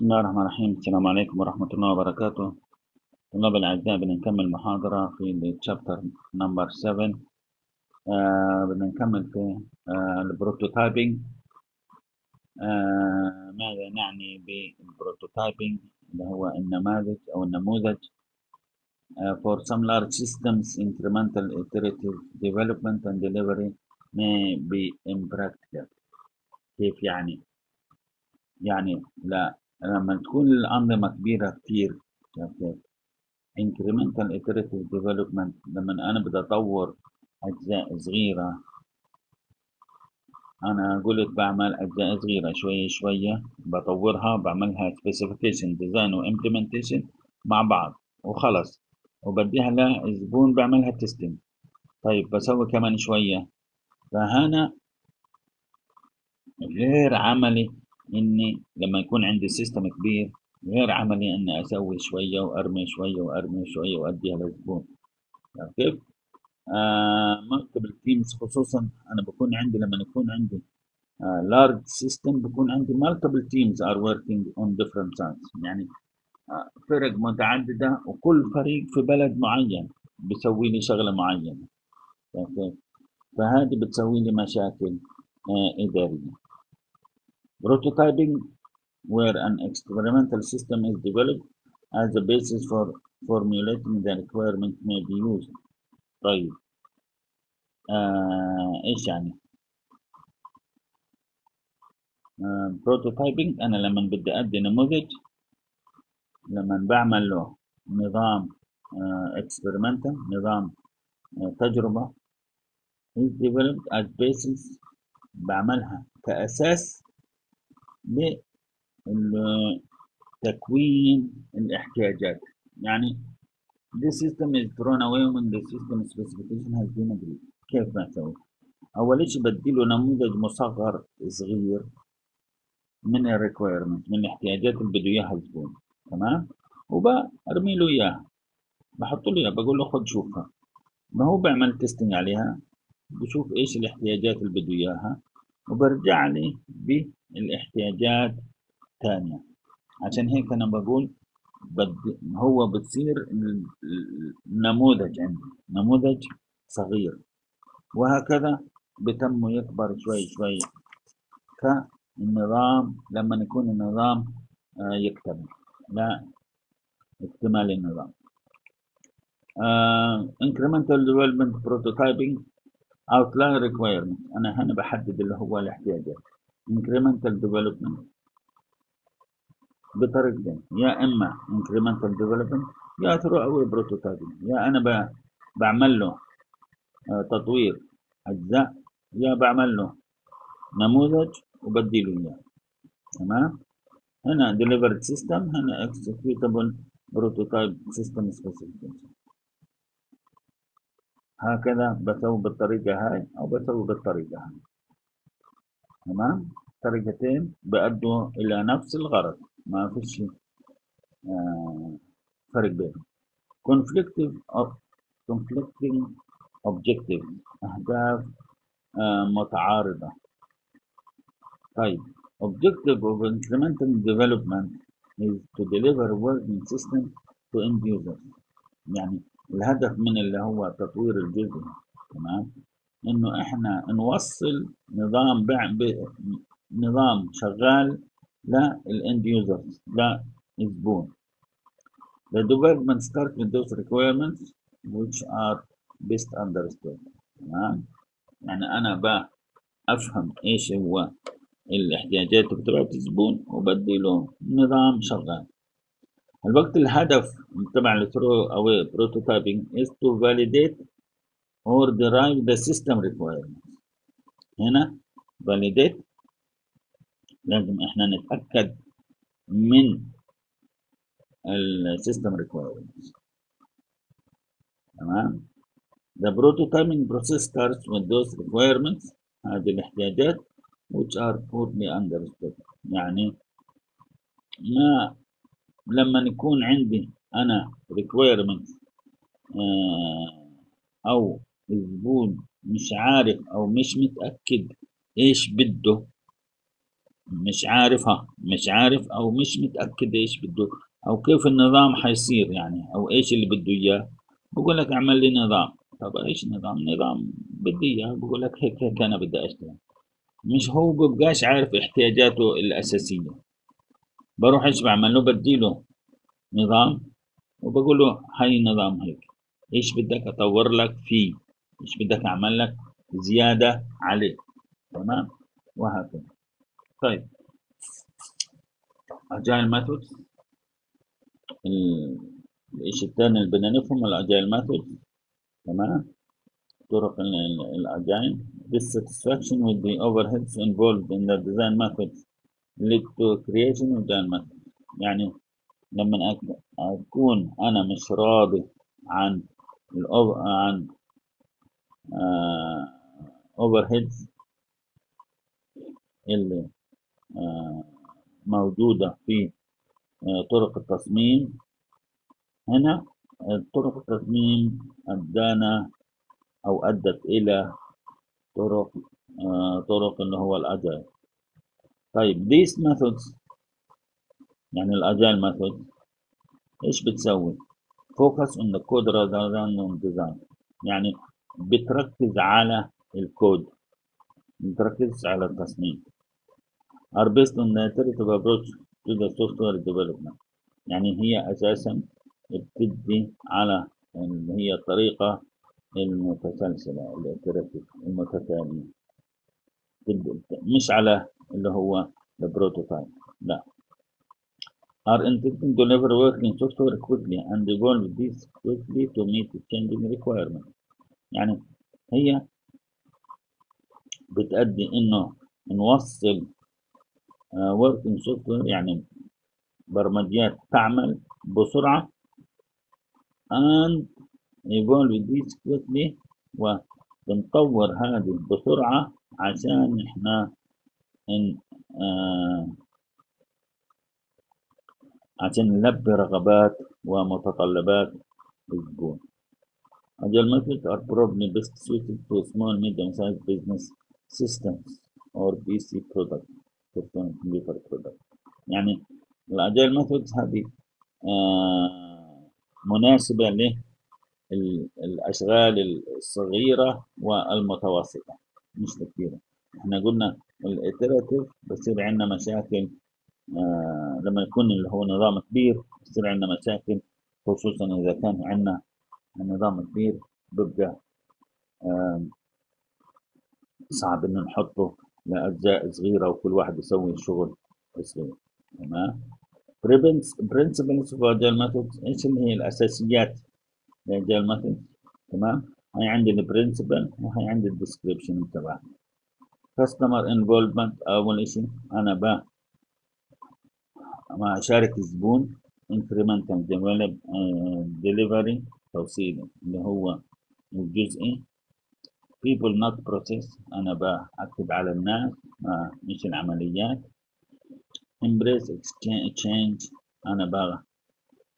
بسم الله الرحمن الرحيم. السلام عليكم ورحمة الله وبركاته. طلاب الأعزاء بدنا نكمل محاضرة في ال chapter number 7 آه بدنا نكمل في آه ال prototyping آه ماذا نعني بال prototyping اللي هو النماذج أو النموذج. uh, for some large systems incremental iterative development and delivery may be impractical كيف يعني؟ يعني لا لما تكون الأنظمة كبيرة كيف incremental iterative development لما أنا بدي أطور أجزاء صغيرة أنا قلت بعمل أجزاء صغيرة شوية شوية بطورها بعملها specification design و implementation مع بعض وخلص. وبديها للزبون بعملها تيستنج طيب بسوي كمان شوية. فهنا غير عملي إني لما يكون عندي system كبير غير عملي إني أسوي شوية وأرمي شوية وأرمي شوية واديها للزبون كيف؟ آه multiple teams خصوصا أنا بكون عندي لما يكون عندي large uh, system بكون عندي multiple teams are working on different sites يعني uh, فرق متعددة وكل فريق في بلد معين بيسوي لي شغلة معينة كيف؟ فهذه بتسوي لي مشاكل uh, إدارية Prototyping, where an experimental system is developed as a basis for formulating the requirement may be used. طيب آه إيش يعني؟ آه prototyping أنا لما بدي ادي نموذج لما بعمل له نظام آه experimental نظام آه تجربة is developed as basis بعملها كأساس لتكوين الإحتياجات. يعني this system is thrown away when the system specification has been agreed. كيف بسوي؟ أول شيء بديله نموذج مصغر صغير من ال requirement من الاحتياجات اللي بده إياها الزبون تمام؟ وبرمي له إياها. بحط له إياها بقول له خد شوفها. ما هو بعمل testing عليها؟ بشوف إيش الاحتياجات اللي بده إياها وبرجع لي بالاحتياجات تانية. عشان هيك أنا بقول بدي هو بتصير النموذج عندي نموذج صغير. وهكذا بتم يكبر شوي شوي. كالنظام لما يكون النظام يكتمل. لا اكتمال النظام. uh, incremental development prototyping outline requirement. أنا هنا بحدد اللي هو الاحتياجات. incremental development. بطريقتين يا إما incremental development يا throw-away prototyping يا أنا بعمل له آه، تطوير أجزاء يا بعمل له نموذج وبديله إياه. تمام؟ هنا delivered system هنا executable prototype system specification. هكذا بسوي بالطريقة هاي أو بسوي بالطريقة هاي. تمام طريقتين بأدوا إلى نفس الغرض ما فيش آه فرق بينهم conflicting of conflicting objective أهداف آه متعارضة طيب objective of incremental development is to deliver working system to end users يعني الهدف من اللي هو تطوير الجزء تمام إنه إحنا نوصل نظام بيع نظام شغال لل end users للزبون. The development starts with those requirements which are best understood. تمام؟ يعني أنا بفهم إيش هو الاحتياجات بتاعت الزبون وبدي له نظام شغال. الوقت الهدف تبع ال throw-away prototyping is to validate or derive the system requirements هنا validate لازم إحنا نتأكد من السيستم requirements تمام The prototyping process starts with those requirements هذه الاحتياجات which are poorly understood يعني ما لما يكون عندي أنا requirement أو الزبون مش عارف أو مش متأكد إيش بده. مش عارفها مش عارف أو مش متأكد إيش بده أو كيف النظام حيصير يعني أو إيش اللي بده إياه. بقول لك اعمل لي نظام. طب إيش نظام؟ نظام بدي إياه. بقول لك هيك هيك أنا بدي أشتغل. مش هو ببقاش عارف احتياجاته الأساسية. بروح إيش بعمل؟ له بديله نظام. وبقول له هاي نظام هيك. إيش بدك أطور لك فيه؟ إيش بدك أعمل لك؟ زيادة عليه. تمام؟ وهكذا. طيب. agile methods الشيء الثاني اللي بدنا نفهمه؟ ال agile methods تمام؟ طرق ال agile dissatisfaction with the overheads involved in the design methods lead to creation of agile method يعني لما أكون أنا مش راضي عن عن اوفر هيدز اللي آه موجودة في آه طرق التصميم. هنا طرق التصميم أدانا أو أدت إلى طرق آه طرق اللي هو الأجايل طيب these methods يعني الأجايل methods إيش بتسوي؟ focus on the code rather than on design. يعني بتركز على الكود بتركز على التصميم are based on the iterative approach to the software development يعني هي أساسا بتدي على اللي هي الطريقة المتسلسلة ال iterative المتتالية مش على اللي هو ال prototype لا are intended to deliver working software quickly and evolve this quickly to meet changing requirements يعني هي بتأدي إنه نوصل working software يعني برمجيات تعمل بسرعة and evolve this quickly وبنطور هذه بسرعة عشان إحنا إن آه عشان نلبي رغبات ومتطلبات الزبون. Agile methods are probably best suited to small medium-sized business systems or BC products, personal computer products. يعني الأجايل methods هذه آه مناسبة للأشغال الصغيرة والمتوسطة مش الكبيرة. إحنا قلنا الاتراتيف بصير عندنا مشاكل آه لما يكون اللي هو نظام كبير يصير عندنا مشاكل خصوصا إذا كان عندنا النظام كبير بيبقى آه صعب إنه نحطه لأجزاء صغيرة وكل واحد يسوي شغل صغير تمام؟ Principles of agile methods. إيش اللي هي الأساسيات ل agile methods تمام؟ هاي عندي ال principle وهي عندي ال description تبعها. Customer involvement أول شيء أنا ب مع شارك الزبون incremental uh, delivery. توصيل اللي هو الجزئي people not process. أنا بأكد على الناس مش العمليات. Embrace exchange أنا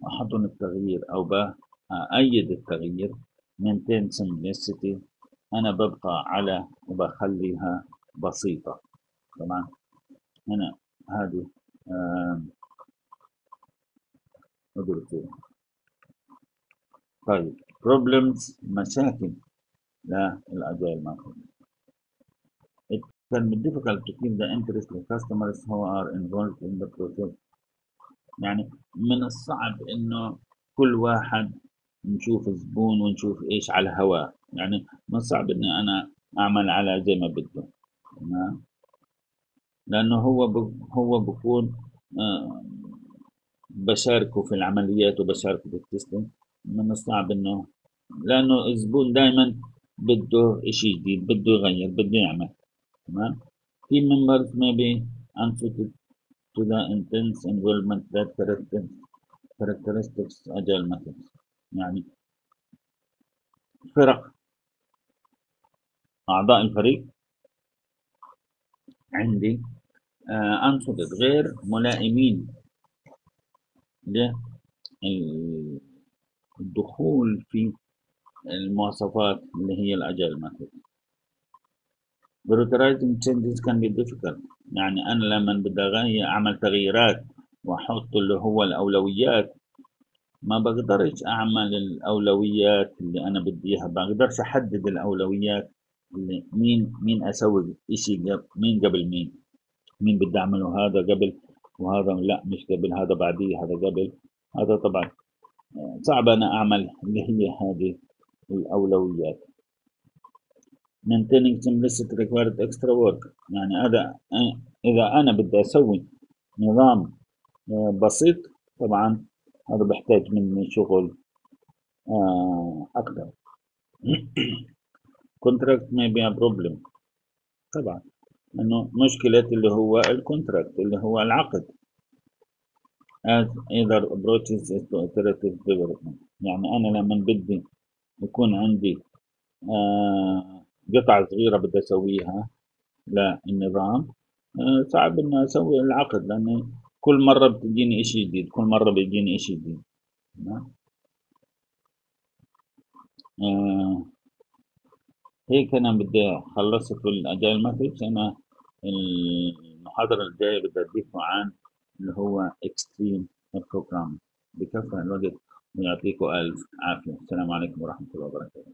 بحضن التغيير أو بأيد التغيير. Maintain simplicity. أنا ببقى على وبخليها بسيطة. طبعا هنا هذه آه طيب problems مشاكل. للأجايل مethod It can be difficult to keep the interest of customers who are involved in the process. يعني من الصعب إنه كل واحد نشوف زبون ونشوف إيش على هواه يعني من الصعب إني أنا أعمل على زي ما بده تمام؟ لأنه هو هو بكون آه بشاركه في العمليات وبشاركه في التستنج من الصعب انه لأنه الزبون دائما بده إشي جديد بده يغير بده يعمل. تمام؟ team members may be unsuited to the intense involvement that characteristics agile methods. يعني فرق. أعضاء الفريق. عندي أنشطة غير ملائمين للدخول في المواصفات اللي هي الأجل ميثود prioritizing changes can be difficult. يعني أنا لما بدي أغير أعمل تغييرات وأحط اللي هو الأولويات ما بقدرش أعمل الأولويات اللي أنا بديها بقدرش أحدد الأولويات اللي مين مين أسوي إشي قبل مين قبل مين. مين بدي أعمله هذا قبل وهذا لا مش قبل هذا بعديه هذا قبل. هذا طبعا صعب أنا أعمل اللي هي هذه الأولويات. maintaining simplicity required extra work. يعني هذا إذا أنا بدي أسوي نظام بسيط طبعا هذا بيحتاج مني شغل أكثر contract may be a problem. طبعا إنه مشكلة اللي هو الكونتراكت اللي هو العقد. As either approaches to iterative development. يعني أنا لما بدي يكون عندي آه قطعة صغيرة بدي أسويها للنظام آه صعب إني أسوي العقد لأن كل مرة بتجيني إشي جديد كل مرة بيجيني إشي جديد. آه هيك أنا بدي خلصت ال agile methods أنا المحاضرة الجاية بدي أديكم عن اللي هو extreme programming بكفى الوقت ويعطيكم ألف عافية. السلام عليكم ورحمة الله وبركاته.